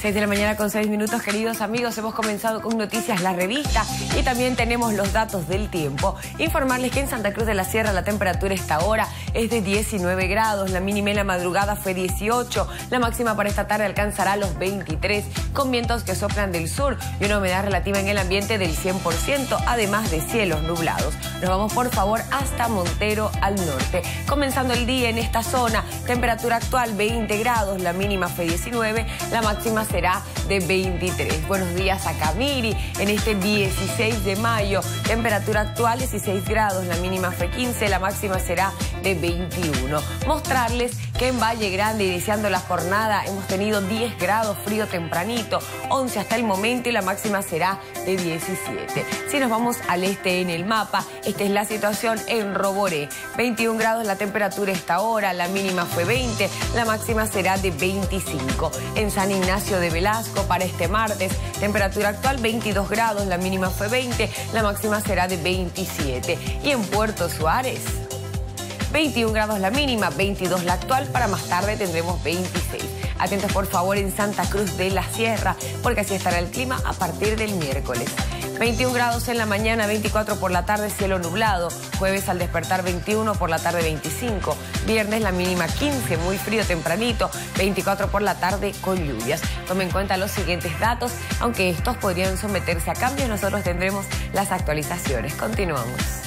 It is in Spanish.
6 de la mañana con 6 minutos, queridos amigos. Hemos comenzado con noticias la revista y también tenemos los datos del tiempo. Informarles que en Santa Cruz de la Sierra la temperatura esta hora es de 19 grados, la mínima en la madrugada fue 18, la máxima para esta tarde alcanzará los 23, con vientos que soplan del sur y una humedad relativa en el ambiente del 100%, además de cielos nublados. Nos vamos por favor hasta Montero al norte. Comenzando el día en esta zona, temperatura actual 20 grados, la mínima fue 19, la máxima será de 23. Buenos días a Camiri en este 16 de mayo. Temperatura actual 16 grados, la mínima fue 15, la máxima será de 21. Mostrarles que en Valle Grande, iniciando la jornada, hemos tenido 10 grados frío tempranito, 11 hasta el momento y la máxima será de 17. Si nos vamos al este en el mapa, esta es la situación en Roboré. 21 grados la temperatura esta hora, la mínima fue 20, la máxima será de 25. En San Ignacio de Velasco para este martes. Temperatura actual 22 grados, la mínima fue 20, la máxima será de 27. Y en Puerto Suárez, 21 grados la mínima, 22 la actual, para más tarde tendremos 26. Atentos por favor en Santa Cruz de la Sierra, porque así estará el clima a partir del miércoles. 21 grados en la mañana, 24 por la tarde, cielo nublado. Jueves al despertar 21, por la tarde 25. Viernes la mínima 15, muy frío tempranito, 24 por la tarde con lluvias. Tomen en cuenta los siguientes datos, aunque estos podrían someterse a cambios, nosotros tendremos las actualizaciones. Continuamos.